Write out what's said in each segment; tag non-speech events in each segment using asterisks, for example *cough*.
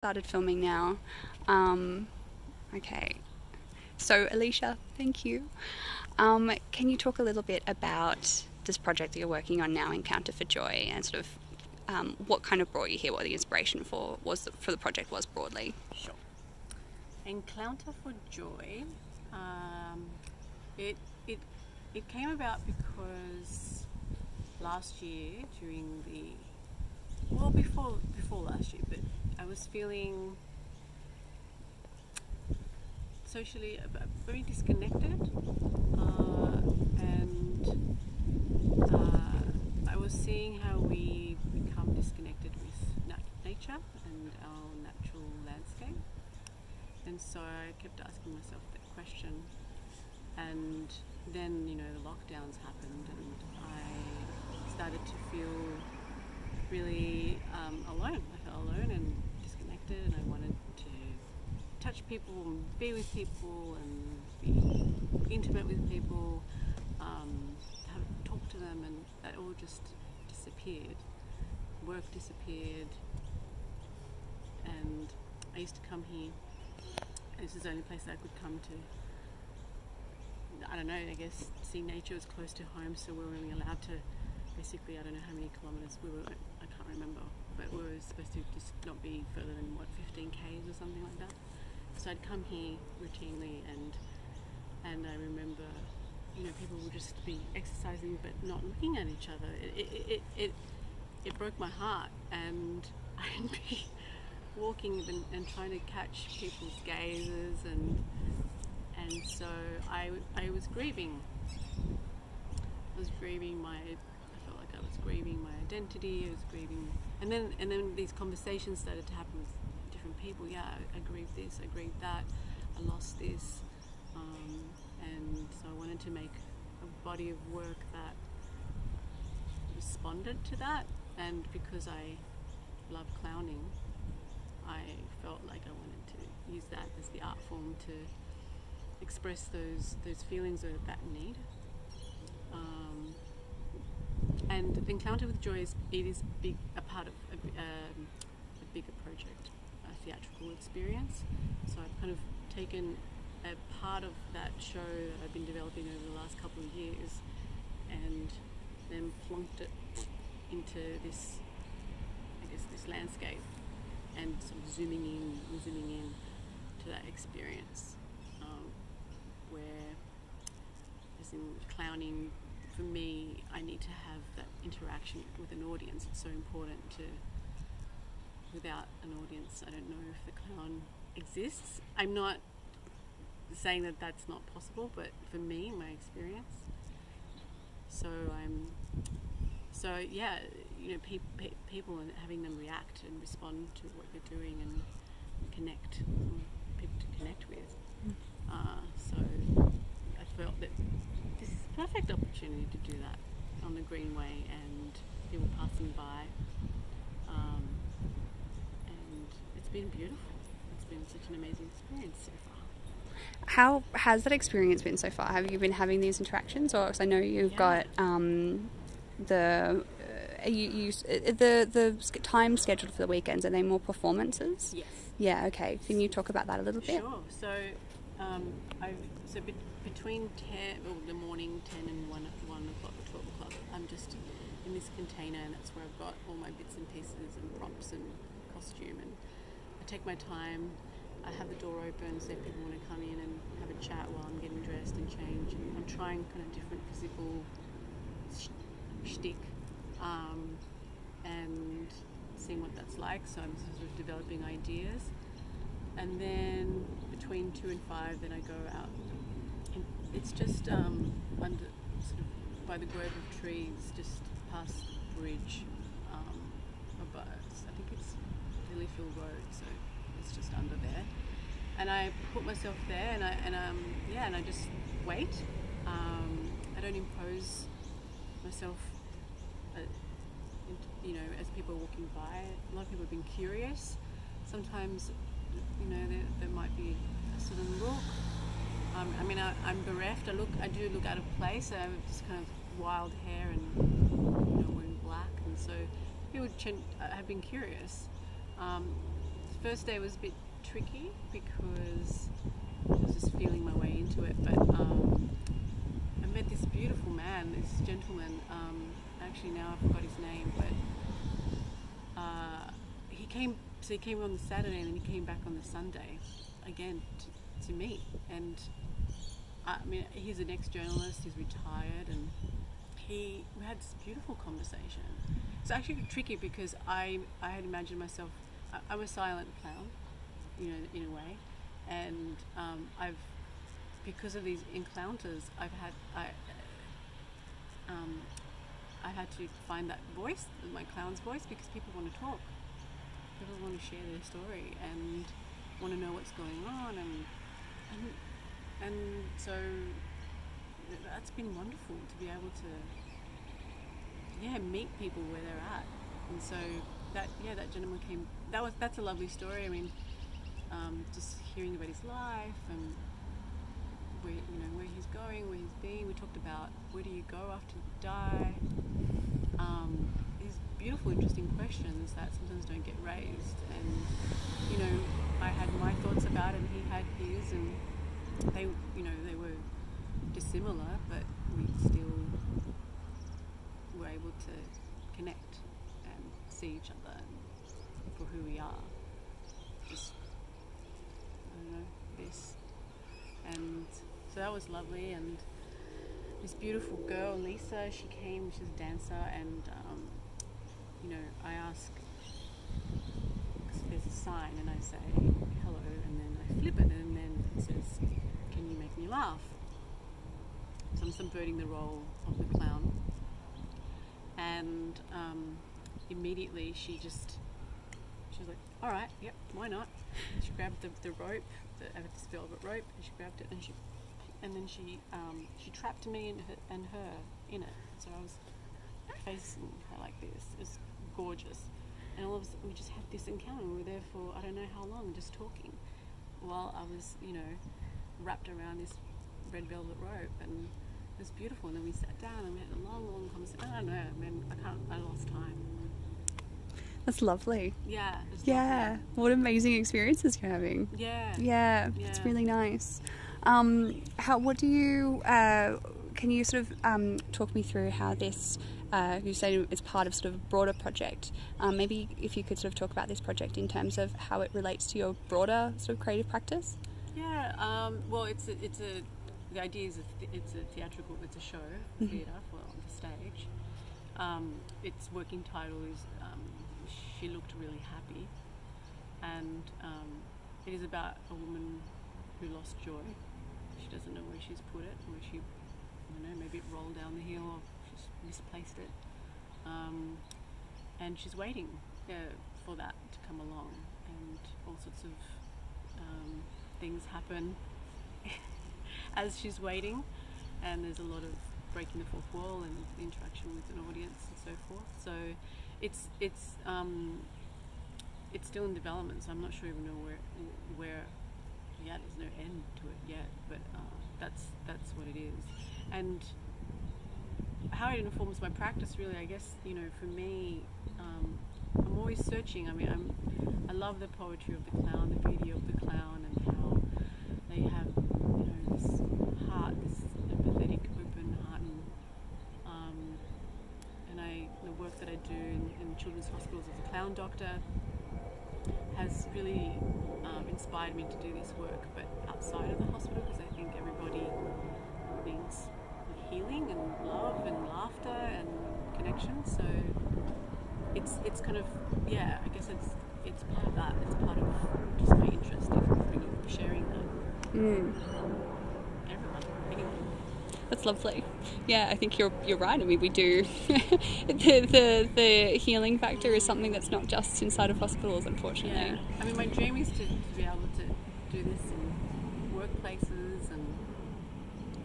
started filming now. Um, okay. So, Alicia, thank you. Um, can you talk a little bit about this project that you're working on now, Encounter for Joy, and sort of um, what kind of brought you here, what the inspiration for was for the project was broadly? Sure. Encounter for Joy, um, it it it came about because last year during the well before before last year, but I was feeling socially very disconnected, uh, and uh, I was seeing how we become disconnected with nat- nature and our natural landscape, and so I kept asking myself that question, and then you know the lockdowns happened, and I started to feel really um, alone. I felt alone and and I wanted to touch people and be with people and be intimate with people, um, have, talk to them, and that all just disappeared. Work disappeared, and I used to come here. This is the only place I could come to. I don't know. I guess see nature was close to home, so we were only allowed to basically I don't know how many kilometres we were I can't remember but we were supposed to just not be further than what 15 k's or something like that? So I'd come here routinely and and I remember you know people would just be exercising but not looking at each other. It it, it, it, it broke my heart and *laughs* I'd be walking and, and trying to catch people's gazes and and so I, I was grieving. I was grieving my was grieving my identity. I was grieving, and then and then these conversations started to happen with different people. Yeah, I, I grieved this. I grieved that. I lost this, um, and so I wanted to make a body of work that responded to that. And because I love clowning, I felt like I wanted to use that as the art form to express those those feelings or that need. Um, and Encounter with Joy is it is big a part of a, um, a bigger project, a theatrical experience. So I've kind of taken a part of that show that I've been developing over the last couple of years, and then plunked it into this, I guess, this landscape, and sort of zooming in, zooming in to that experience, um, where, as in clowning for me, I need to have that interaction with an audience. It's so important to. Without an audience, I don't know if the clown exists. I'm not saying that that's not possible, but for me, my experience. So I'm. So yeah, you know, pe- pe- people and having them react and respond to what you're doing and connect, people to connect with. Mm. Uh, so I felt that perfect opportunity to do that on the Greenway and people passing by. Um, and it's been beautiful. It's been such an amazing experience so far. How has that experience been so far? Have you been having these interactions, or because I know you've yeah. got um, the uh, you, you uh, the the time scheduled for the weekends? Are they more performances? Yes. Yeah. Okay. Can you talk about that a little bit? Sure. So um, I've so between 10, well, the morning 10 and 1, 1 o'clock or 12 o'clock, I'm just in this container and that's where I've got all my bits and pieces and props and costume and I take my time. I have the door open so people want to come in and have a chat while I'm getting dressed and change. I'm trying kind of different physical sh- shtick um, and seeing what that's like. So I'm sort of developing ideas. And then between two and five, then I go out it's just um, under sort of by the grove of trees, just past the bridge. Um, above, I think it's Lilyfield Road, so it's just under there. And I put myself there, and I and um yeah, and I just wait. Um, I don't impose myself. Uh, you know, as people are walking by, a lot of people have been curious. Sometimes, you know, there, there might be a of look um, I mean, I, am bereft. I look, I do look out of place. I have just kind of wild hair and you know, wearing black, and so people uh, have been curious. Um, first day was a bit tricky because I was just feeling my way into it. But um, I met this beautiful man, this gentleman. Um, actually, now I forgot his name, but uh, he came. So he came on the Saturday, and then he came back on the Sunday again to, to meet. And I mean, he's an ex-journalist. He's retired, and he we had this beautiful conversation. It's actually tricky because I I had imagined myself. I, I'm a silent clown, you know, in a way, and um, I've because of these encounters, I've had I um, I had to find that voice, my clown's voice, because people want to talk. People want to share their story and want to know what's going on, and and and so that's been wonderful to be able to yeah meet people where they're at. And so that yeah that gentleman came that was that's a lovely story. I mean um, just hearing about his life and where you know where he's going where he's been. We talked about where do you go after you die. Um, these beautiful interesting questions that sometimes don't get raised. And you know i had my thoughts about it and he had his and they you know they were dissimilar but we still were able to connect and see each other for who we are. Just I don't know this. And so that was lovely. And this beautiful girl Lisa she came she's a dancer. And um, you know I ask there's a sign and I say hello and then I flip it and then it says you make me laugh. So I'm subverting the role of the clown. And um, immediately she just she was like all right yep why not? She grabbed the, the rope the, I had this velvet rope and she grabbed it and she and then she um, she trapped me and her, and her in it. So I was facing her like this. It was gorgeous. And all of a sudden we just had this encounter. We were there for I don't know how long just talking. While I was you know wrapped around this red velvet rope and it was beautiful and then we sat down and we had a long long conversation I don't know I mean I can't I lost time That's lovely. yeah Yeah. What amazing experiences you're having. lovely. yeah Yeah, it's really nice. Um, how? What do you? Uh, can you sort of um, talk me through how this? Uh, you say it's part of sort of a broader project. Um, maybe if you could sort of talk about this project in terms of how it relates to your broader sort of creative practice. Yeah, um, well, it's a, it's a the idea is a th- it's a theatrical, it's a show, theatre for on the stage. Um, its working title is um, "She Looked Really Happy," and um, it is about a woman who lost joy. She doesn't know where she's put it, where she, I don't know, maybe it rolled down the hill or she's misplaced it, um, and she's waiting uh, for that to come along, and all sorts of um, things happen *laughs* as she's waiting, and there's a lot of breaking the fourth wall and interaction with an audience and so forth. So it's it's um, it's still in development, so I'm not sure even know where where yeah, there's no end to it yet, but uh, that's that's what it is, and how it informs my practice really i guess you know for me um, i'm always searching i mean i'm i love the poetry of the clown the beauty of the clown they have you know this heart this empathetic open heart and um, and i the work that i do in, in children's hospitals as a clown doctor has really um, inspired me to do this work but outside of the hospital because i think everybody needs healing and love and laughter and connection. So it's it's kind of yeah, I guess it's it's part of that. It's part of just my interest in sharing that. Mm. That's lovely. Yeah, I think you're you're right. I mean, we do *laughs* the, the the healing factor is something that's not just inside of hospitals, unfortunately. Yeah. I mean, my dream is to, to be able to do this in workplaces and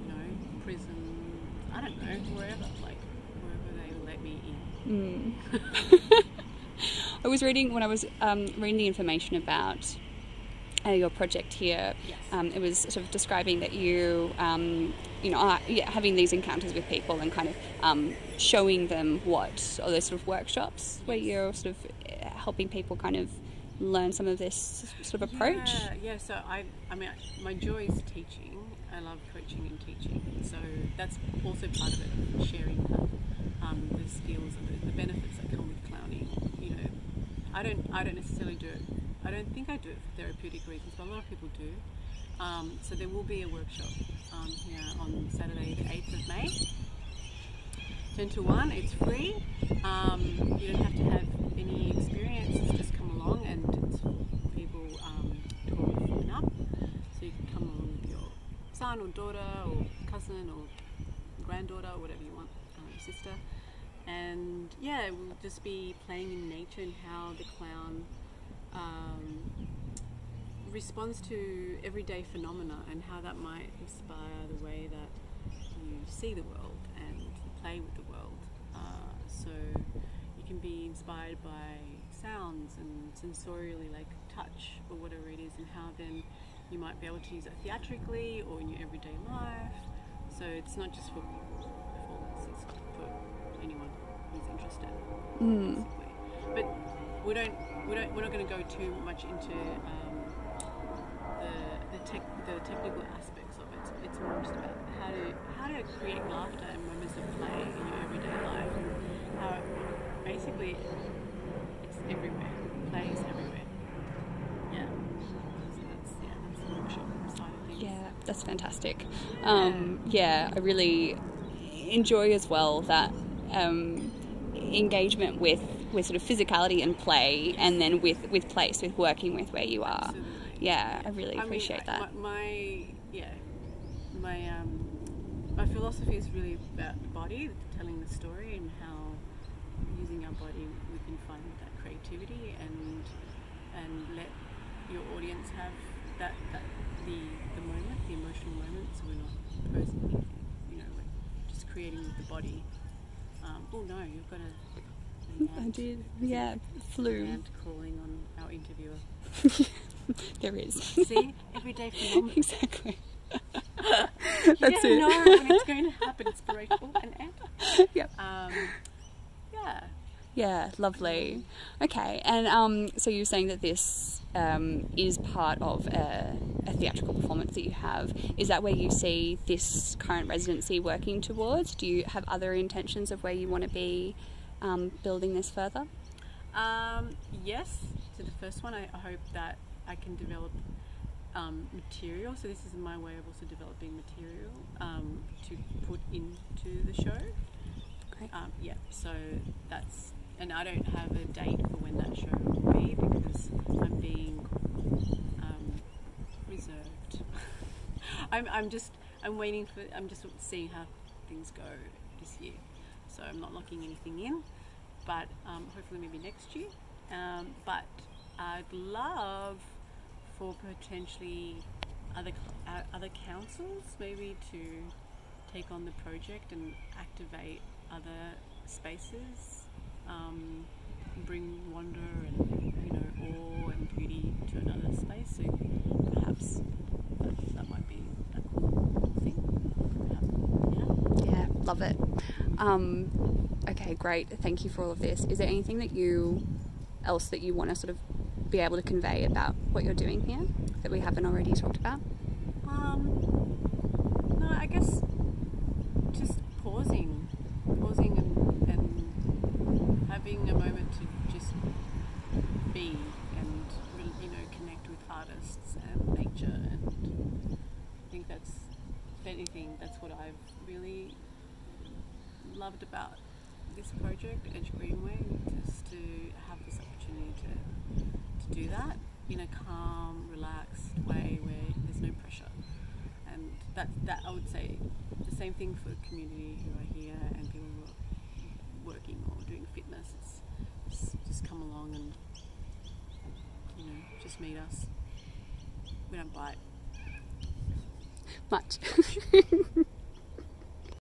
you know prisons. I don't know wherever, like wherever they let me in. Mm. *laughs* *laughs* I was reading when I was um, reading the information about uh, your project here. Yes. Um, it was sort of describing that you, um, you know, are yeah, having these encounters with people and kind of um, showing them what, or those sort of workshops where you're sort of uh, helping people kind of learn some of this sort of approach? Yeah, yeah. So I, I mean, my joy is teaching. I love coaching and teaching. So that's also part of it, sharing the, um, the skills and the, the benefits that come with clowning. You know, I don't, I don't necessarily do it. I don't think I do it for therapeutic reasons, but a lot of people do. Um, so there will be a workshop um, here on Saturday, the 8th of May. 10 to 1, it's free. Um, you don't have to have any experience, just come along and people um, 12 and up. So you can come along with your son or daughter or cousin or granddaughter, whatever you want, um, sister. And yeah, we'll just be playing in nature and how the clown um, responds to everyday phenomena and how that might inspire the way that you see the world and play with the world. Uh, so you can be inspired by sounds and sensorially, like touch or whatever it is, and how then you might be able to use it theatrically or in your everyday life. So it's not just for performance; it's for anyone who's interested, Mm. But we don't, we don't, we're not going to go too much into um, the the, tech, the technical aspects of it. It's more just about how to how to create laughter and moments of play in your everyday life. How basically it's everywhere. Play is everywhere. Yeah. So that's yeah, that's. Yeah, that's fantastic. Um, yeah, I really enjoy as well that um, engagement with, with sort of physicality and play, and then with, with place, with working with where you are. Absolutely. Yeah, I really I mean, appreciate I- that. My, my yeah, my um, my philosophy is really about the body, telling the story, and how using our body we can find that creativity and and let your audience have that, that the the moment, the emotional moment. So we're not posing you know, we're just creating with the body. Um, oh no, you've got a *laughs* I did. Yeah, flew. ant crawling on our interviewer. *laughs* there is. See, everyday phenomenon. *laughs* exactly. You That's don't it. know when it's going to happen. It's grateful and ant. Yep. Um, yeah. Yeah, lovely. Okay, and um, so you're saying that this um, is part of a, a theatrical performance that you have. Is that where you see this current residency working towards? Do you have other intentions of where you want to be um, building this further? Um, yes, to the first one, I, hope that I can develop um, material. So this is my way of also developing material um, to put into the show. Great. Um, yeah, so that's, and I don't have a date for when that show will be because I'm being um, reserved. *laughs* I'm, I'm just, I'm waiting for, I'm just seeing how things go this year. So I'm not locking anything in, but um, hopefully maybe next year. Um, but I'd love for potentially other uh, other councils maybe to take on the project and activate other spaces, um, bring wonder and you know awe and beauty to another space. So perhaps that, might be a cool thing. Yeah, love it. Um, okay, great. Thank you for all of this. Is there anything that you else that you want to sort of be able to convey about what you're doing here that we haven't already talked about? Um, no, I guess just pausing, pausing and, and having a moment to just be and you know connect with artists and nature, and I think that's if anything that's what I've really loved about this project, Edge Greenway, just to have this opportunity to to do that in a calm, relaxed way where there's no pressure. And that, that I would say the same thing for the community who are here and people who are working or doing fitness. It's, it's just come along and you know just meet us. We don't bite. Much. *laughs*